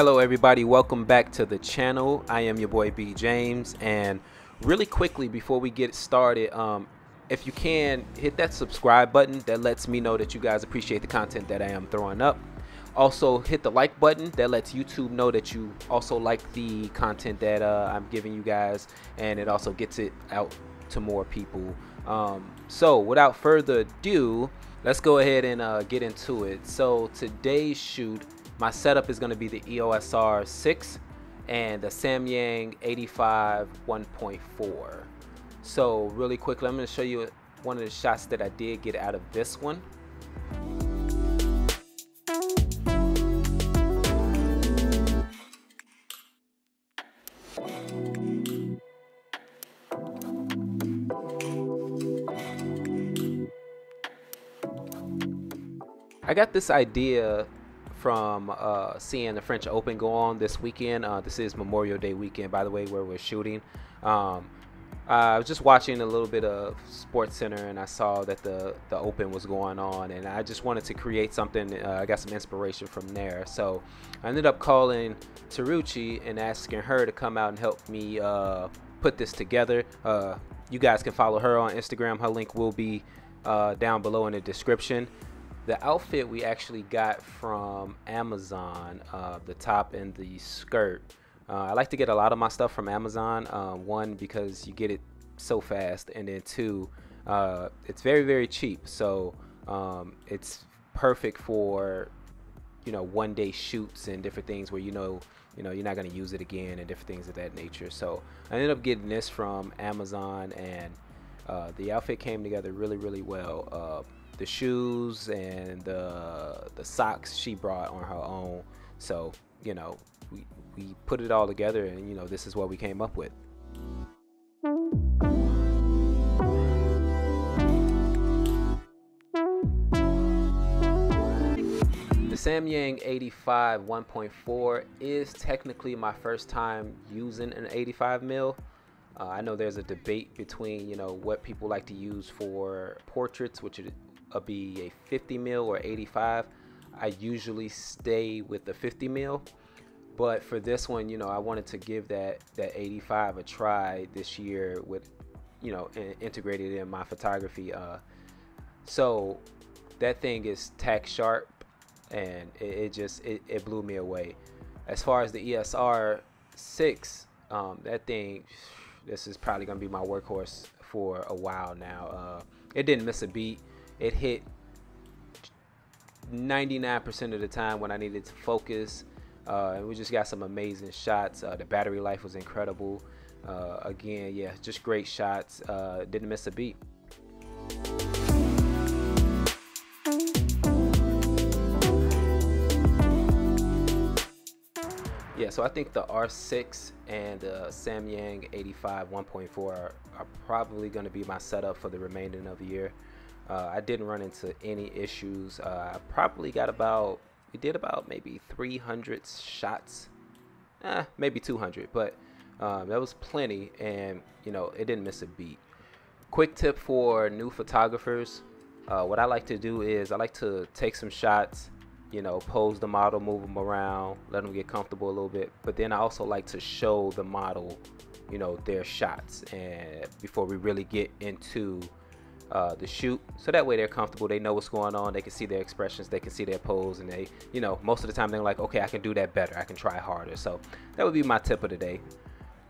Hello everybody, welcome back to the channel. I am your boy B James and really quickly before we get started, um, if you can hit that subscribe button that lets me know that you guys appreciate the content that I am throwing up. Also hit the like button that lets YouTube know that you also like the content that uh, I'm giving you guys and it also gets it out to more people. Um, so without further ado, let's go ahead and uh, get into it. So today's shoot my setup is going to be the EOS R6 and the Samyang 85 1.4. So really quickly, I'm going to show you one of the shots that I did get out of this one. I got this idea from uh, seeing the French Open go on this weekend. Uh, this is Memorial Day weekend, by the way, where we're shooting. Um, I was just watching a little bit of SportsCenter, and I saw that the the Open was going on, and I just wanted to create something. Uh, I got some inspiration from there, so I ended up calling Tarrueche and asking her to come out and help me uh, put this together. Uh, you guys can follow her on Instagram. Her link will be uh, down below in the description the outfit we actually got from Amazon, uh, the top and the skirt. Uh, I like to get a lot of my stuff from Amazon. Uh, one, because you get it so fast, and then two, uh, it's very, very cheap. So um, it's perfect for you know one day shoots and different things where you know you know you're not going to use it again and different things of that nature so i ended up getting this from amazon and uh, the outfit came together really really well uh, the shoes and the the socks she brought on her own. So you know, we we put it all together, and you know, this is what we came up with. The Samyang 85 1.4 is technically my first time using an 85 mil. Uh, I know there's a debate between you know what people like to use for portraits, which a be a 50 mil or 85 i usually stay with the 50 mil. But for this one you know i wanted to give that that 85 a try this year with you know integrated in my photography uh, so that thing is tack sharp and it, it just it, it, blew me away. As far as the EOS R6 um, that thing this is probably gonna be my workhorse for a while now. Uh, it didn't miss a beat it hit 99% of the time when I needed to focus. Uh, we just got some amazing shots. Uh, the battery life was incredible. Uh, again, yeah, just great shots. Uh, didn't miss a beat. Yeah, so I think the R6 and the Samyang 85 1.4 are, are probably going to be my setup for the remainder of the year. Uh, I didn't run into any issues. Uh, I probably got about, we did about maybe 300 shots, eh, maybe 200, but um, that was plenty, and you know it didn't miss a beat. Quick tip for new photographers: uh, what I like to do is I like to take some shots, you know, pose the model, move them around, let them get comfortable a little bit, but then I also like to show the model, you know, their shots, and before we really get into uh, the shoot. So that way they're comfortable. They know what's going on. They can see their expressions. They can see their pose. And they you know most of the time they're like okay i can do that better. I can try harder. So that would be my tip of the day.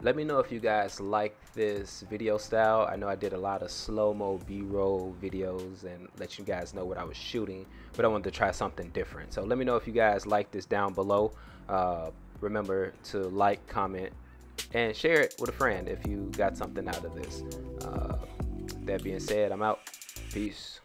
Let me know if you guys like this video style. I know i did a lot of slow-mo b-roll videos and let you guys know what i was shooting but i wanted to try something different. So let me know if you guys like this down below. Uh, remember to like comment and share it with a friend if you got something out of this. Uh, that being said, I'm out. Peace.